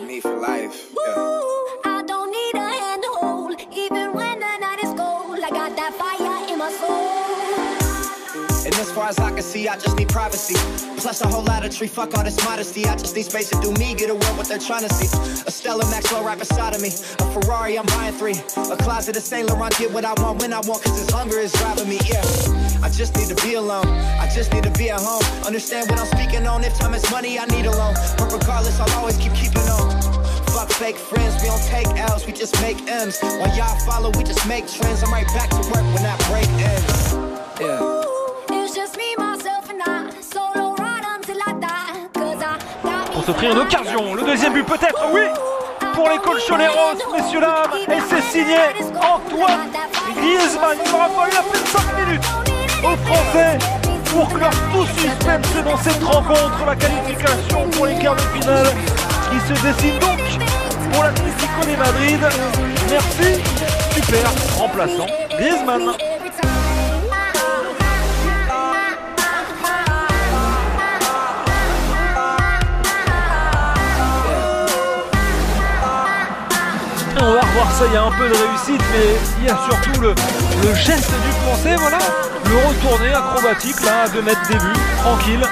Got me for life. Yeah. I don't need a hand to hold, even when the night is cold. I got that fire in my soul. And as far as I can see, I just need privacy. Plus a whole lot of tree, fuck all this modesty. I just need space to do me, get away what they're trying to see. A Stella Maxwell right beside of me. A Ferrari, I'm buying three. A closet of Saint Laurent, get what I want when I want, cause this hunger is driving me, yeah. I just need to be alone. I just need to be at home. Understand what I'm speaking on. If time is money, I need a loan. But regardless, I'll always keep keeping fake friends, we don't take L's, we just make M's. While y'all follow, we just make trends. I'm right back to work when that break ends. Yeah. It's just me, myself, and I. Solo ride until I die. Cause I got Pour s'offrir une occasion, le deuxième but peut-être, oui Pour les Colchoneros, messieurs dames, et c'est signé Antoine Griezmann. Il n'aura fallu à peine 5 minutes aux Français pour clore tout suspense dans cette rencontre. La qualification pour les quarts de finale qui se dessine donc pour l'Atlético de Madrid. Merci, super remplaçant Griezmann. on va revoir ça, il y a un peu de réussite, mais il y a surtout le, le geste du français, voilà. Le retourné acrobatique, là, à 2 mètres des buts, tranquille.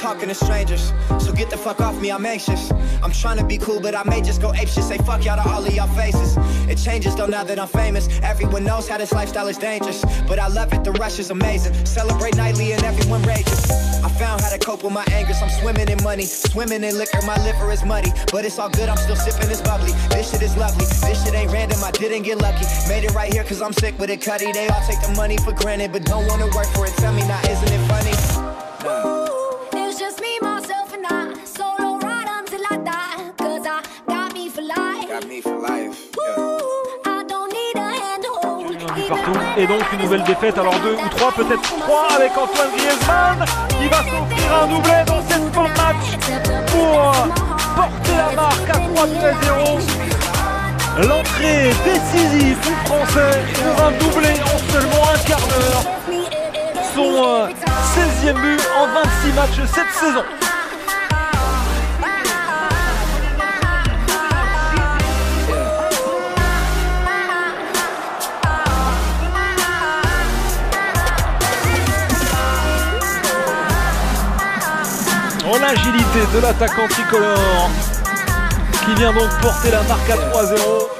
Talking to strangers. So get the fuck off me, I'm anxious. I'm trying to be cool, but I may just go apeshit. Say fuck y'all to all of y'all faces. It changes though now that I'm famous. Everyone knows how this lifestyle is dangerous. But I love it, the rush is amazing. Celebrate nightly and everyone rages. I found how to cope with my angers. I'm swimming in money, swimming in liquor. My liver is muddy, but it's all good. I'm still sipping this bubbly. This shit is lovely. This shit ain't random. I didn't get lucky. Made it right here cause I'm sick with it, cutty. They all take the money for granted, but don't wanna work for it. Tell me now, isn't it funny? Partout. Et donc une nouvelle défaite, alors deux ou trois, peut-être trois avec Antoine Griezmann. Il va s'offrir un doublé dans cette fin de match pour porter la marque à 3 0 L'entrée décisive du Français pour un doublé en seulement un quart d'heure. Son euh, 16e but en 26 matchs cette saison. Oh l'agilité de l'attaquant tricolore qui vient donc porter la marque à 3-0.